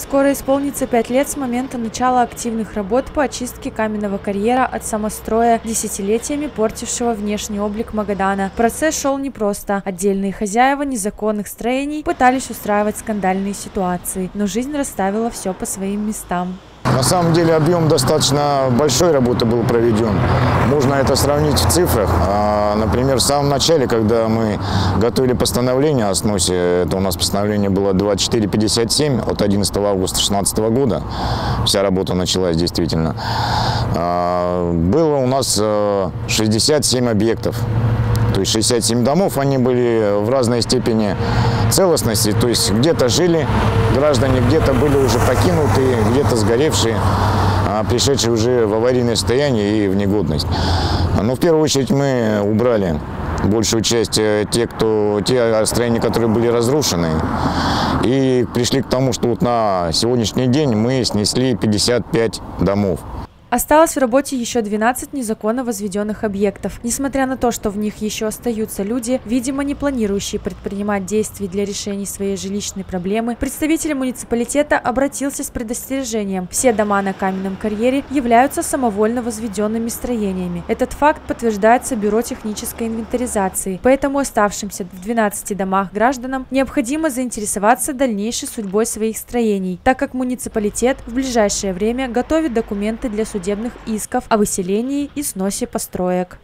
Скоро исполнится пять лет с момента начала активных работ по очистке каменного карьера от самостроя, десятилетиями портившего внешний облик Магадана. Процесс шел непросто. Отдельные хозяева незаконных строений пытались устраивать скандальные ситуации, но жизнь расставила все по своим местам. На самом деле объем достаточно большой работы был проведен. Можно это сравнить в цифрах. А, например, в самом начале, когда мы готовили постановление о сносе, это у нас постановление было 2457 от 11 августа 2016 года, вся работа началась действительно, а, было у нас 67 э, объектов. То есть 67 домов, они были в разной степени целостности, то есть где-то жили граждане, где-то были уже покинутые, где-то сгоревшие, а пришедшие уже в аварийное состояние и в негодность. Но в первую очередь мы убрали большую часть э, тех, кто, те строения, которые были разрушены. И пришли к тому, что вот на сегодняшний день мы снесли 55 домов. Осталось в работе еще 12 незаконно возведенных объектов. Несмотря на то, что в них еще остаются люди, видимо, не планирующие предпринимать действий для решения своей жилищной проблемы, представитель муниципалитета обратился с предостережением. Все дома на каменном карьере являются самовольно возведенными строениями. Этот факт подтверждается Бюро технической инвентаризации. Поэтому оставшимся в 12 домах гражданам необходимо заинтересоваться дальнейшей судьбой своих строений, так как муниципалитет в ближайшее время готовит документы для судебных исков о выселении и сносе построек.